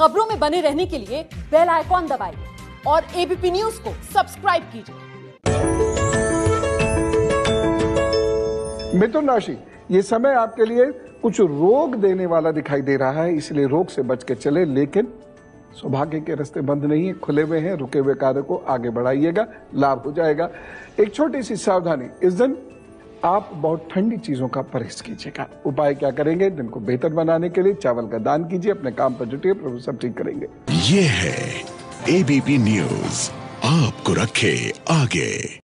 खबरों में बने रहने के लिए बेल आइकॉन दबाइए और एबीपी न्यूज़ को सब्सक्राइब कीजिए। मिथुन राशि, ये समय आपके लिए कुछ रोग देने वाला दिखाई दे रहा है, इसलिए रोग से बच के चले, लेकिन सौभाग्य के रास्ते बंद नहीं है, खुले हुए हैं, रुके हुए कार्य को आगे बढ़ाइएगा, लाभ हो जाएगा। एक छोटी सी सावधानी, इस दिन आप बहुत ठंडी चीज़ों का परहेज कीजिएगा। उपाय क्या करेंगे? दिन को बेहतर बनाने के लिए चावल का दान कीजिए, अपने काम पर जुटिए, प्रभु सब ठीक करेंगे। ये है एबीपी न्यूज़ आपको रखे आगे।